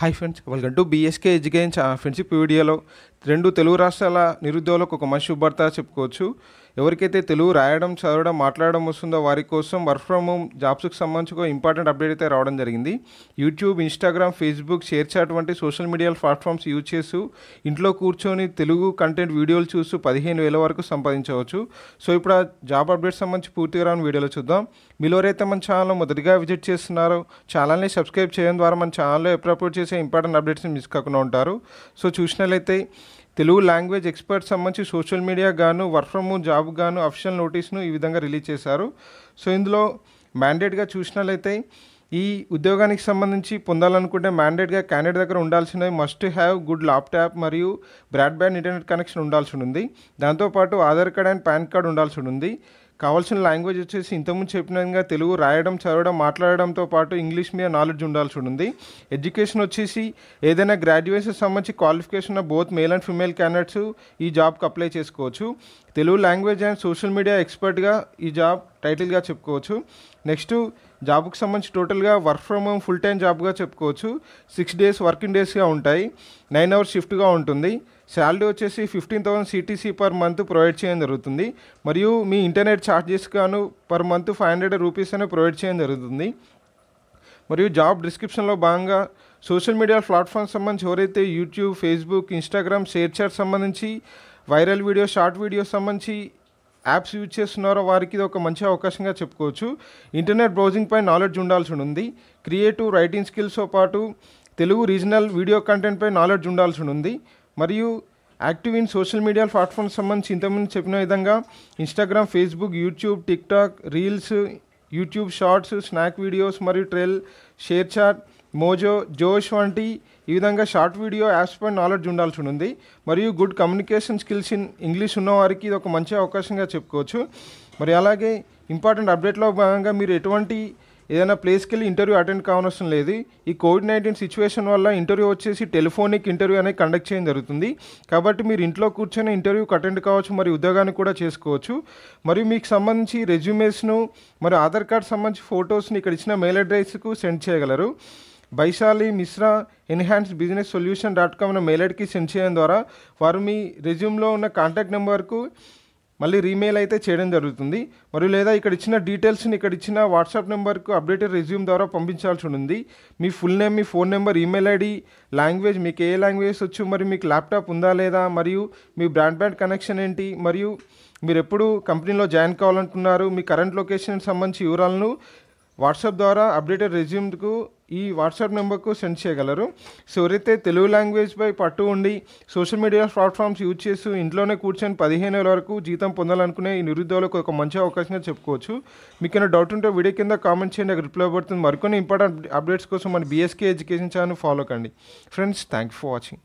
Hi friends welcome to BSK education friendship వీడియోలో రెండు తెలుగు రాష్ట్రాల నిరుద్యోగులకు ఒక మంచి శుభార్త చెప్పుకోవచ్చు. ఎవరికైతే తెలుగు రాయడం చదవడం మాట్లాడడం వస్తుందో వారి కోసం వర్క్ ఫ్రమ్ హోమ్ జాబ్స్కి సంబంధించి ఒక ఇంపార్టెంట్ అప్డేట్ అయితే రావడం జరిగింది. YouTube Instagram Facebook ShareChat వంటి సోషల్ మీడియా ప్లాట్ఫామ్స్ యూజ్ చేస్తూ ఇంట్లో కూర్చొని తెలుగు కంటెంట్ వీడియోలు చూస్తూ పదిహేను వేల వరకు సంపాదించవచ్చు. సో ఇప్పుడు ఆ జాబ్ అప్డేట్ సంబంధించి పూర్తిగా రాని వీడియోలో చూద్దాం. మీలో ఎవరైతే మన ఛానల్ మొదటిగా విజిట్ చేస్తున్నారో ఛానల్ని సబ్స్క్రైబ్ చేయడం ద్వారా మన ఛానల్లో ఎప్పుడు అప్లోడ్ చేసే ఇంపార్టెంట్ అప్డేట్స్ని మిస్ కాకుండా ఉంటారు. సో చూసినట్లయితే తెలుగు లాంగ్వేజ్ ఎక్స్పర్ట్ సంబంధించి సోషల్ మీడియా గాను వర్క్ ఫ్రమ్ హోమ్ జాబ్ గాను అఫిషియల్ నోటీస్ను ఈ విధంగా రిలీజ్ చేశారు. సో ఇందులో మ్యాండేట్గా చూసినట్లయితే ఈ ఉద్యోగానికి సంబంధించి పొందాలనుకుంటే మ్యాండేట్గా క్యాండిడేట్ దగ్గర ఉండాల్సినవి మస్ట్ హ్యావ్ గుడ్ ల్యాప్టాప్ మరియు బ్రాడ్బ్యాండ్ ఇంటర్నెట్ కనెక్షన్ ఉండాల్సి ఉంది దాంతోపాటు Aadhaar card and PAN card ఉండాల్సి ఉంది కావాల్సిన లాంగ్వేజ్ వచ్చేసి ఇంతకుముందు చెప్పిన విధంగా తెలుగు రాయడం చదవడం మాట్లాడడంతో పాటు ఇంగ్లీష్ మీద నాలెడ్జ్ ఉండాల్సి ఉంది ఎడ్యుకేషన్ వచ్చేసి ఏదైనా గ్రాడ్యుయేషన్ సంబంధించి qualification both male and female candidates ఈ జాబ్కి అప్లై చేసుకోవచ్చు. Telugu language and social media ఎక్స్పర్ట్గా ఈ జాబ్ టైటిల్గా చెప్పుకోవచ్చు. నెక్స్ట్ జాబ్కి సంబంధించి టోటల్గా work from home full time జాబ్గా చెప్పుకోవచ్చు. సిక్స్ డేస్ వర్కింగ్ డేస్గా ఉంటాయి. నైన్ అవర్స్ షిఫ్ట్గా ఉంటుంది. శాలరీ వచ్చేసి fifteen thousand CTC per month provide చేయడం జరుగుతుంది. మరియు మీ ఇంటర్నెట్ ఛార్జెస్ గాను per month five hundred rupees అనే ప్రొవైడ్ చేయడం జరుగుతుంది. మరియు జాబ్ డిస్క్రిప్షన్లో భాగంగా సోషల్ మీడియా ప్లాట్ఫామ్స్ సంబంధించి ఎవరైతే YouTube Facebook Instagram ShareChat సంబంధించి వైరల్ వీడియో షార్ట్ వీడియో సంబంధించి యాప్స్ యూజ్ చేస్తున్నారో వారికి ఇది ఒక మంచి అవకాశంగా చెప్పుకోవచ్చు. ఇంటర్నెట్ బ్రౌజింగ్ పై నాలెడ్జ్ ఉండాల్సి ఉంది. క్రియేటివ్ రైటింగ్ స్కిల్స్తో పాటు తెలుగు రీజనల్ వీడియో కంటెంట్ పై నాలెడ్జ్ ఉండాల్సి ఉంది. మరియు active in social media platforms సంబంధించి ఇంతకుముందు చెప్పిన విధంగా Instagram Facebook YouTube TikTok reels YouTube shorts snack videos మరియు Trell ShareChat Mojo Josh వంటి ఈ విధంగా షార్ట్ వీడియో యాప్స్ పై నాలెడ్జ్ ఉండాల్సి ఉంది. మరియు good communication skills in English ఉన్నవారికి ఇది ఒక మంచి అవకాశంగా చెప్పుకోవచ్చు. మరి అలాగే ఇంపార్టెంట్ అప్డేట్లో భాగంగా మీరు ఎటువంటి ఏదైనా ప్లేస్కి వెళ్ళి ఇంటర్వ్యూ అటెండ్ కావనవసరం లేదు. ఈ కోవిడ్ నైన్టీన్ సిచ్యువేషన్ వల్ల ఇంటర్వ్యూ వచ్చేసి టెలిఫోనిక్ ఇంటర్వ్యూ అనేది కండక్ట్ చేయడం జరుగుతుంది. కాబట్టి మీరు ఇంట్లో కూర్చొని ఇంటర్వ్యూకి అటెండ్ కావచ్చు మరియు ఉద్యోగాన్ని కూడా చేసుకోవచ్చు. మరియు మీకు సంబంధించి రెజ్యూమేస్ను మరియు ఆధార్ కార్డ్ సంబంధించి ఫొటోస్ని ఇక్కడ ఇచ్చిన మెయిల్ అడ్రస్కు సెండ్ చేయగలరు. Baishali Mishra enhance business solution dot com అనే మెయిల్ ఐడికి సెండ్ చేయడం ద్వారా వారు మీ రెజ్యూమ్లో ఉన్న కాంటాక్ట్ నెంబర్కు మళ్ళీ రీమెయిల్ అయితే చేయడం జరుగుతుంది. మరియు లేదా ఇక్కడ ఇచ్చిన డీటెయిల్స్ని ఇక్కడ ఇచ్చిన వాట్సాప్ నెంబర్కు అప్డేటెడ్ రెజ్యూమ్ ద్వారా పంపించాల్సి ఉంది మీ ఫుల్ నేమ్ మీ phone number email ID language మీకు ఏ లాంగ్వేజ్ వచ్చు మరి మీకు ల్యాప్టాప్ ఉందా లేదా మరియు మీ బ్రాడ్బ్యాండ్ కనెక్షన్ ఏంటి మరియు మీరు ఎప్పుడు కంపెనీలో జాయిన్ కావాలంటున్నారు మీ కరెంట్ లొకేషన్ సంబంధించి వివరాలను వాట్సాప్ ద్వారా అప్డేటెడ్ రెజ్యూమ్కు ఈ వాట్సాప్ నెంబర్కు సెండ్ చేయగలరు. సో ఎవరైతే తెలుగు లాంగ్వేజ్పై పట్టు ఉండి సోషల్ మీడియా ప్లాట్ఫామ్స్ యూజ్ చేస్తూ ఇంట్లోనే కూర్చొని పదిహేను వేల వరకు జీతం పొందాలనుకునే ఈ నిరుద్యోగులకు ఒక మంచి అవకాశంగా చెప్పుకోవచ్చు. మీకు ఏమైనా డౌట్ ఉంటే వీడియో కింద కామెంట్ చేయండి అక్కడ రిప్లై పడుతుంది. మరికొన్ని ఇంపార్టెంట్ అప్డేట్స్ కోసం మన బీఎస్కే ఎడ్యుకేషన్ ఛానల్ ఫాలో కండి. Friends thank for watching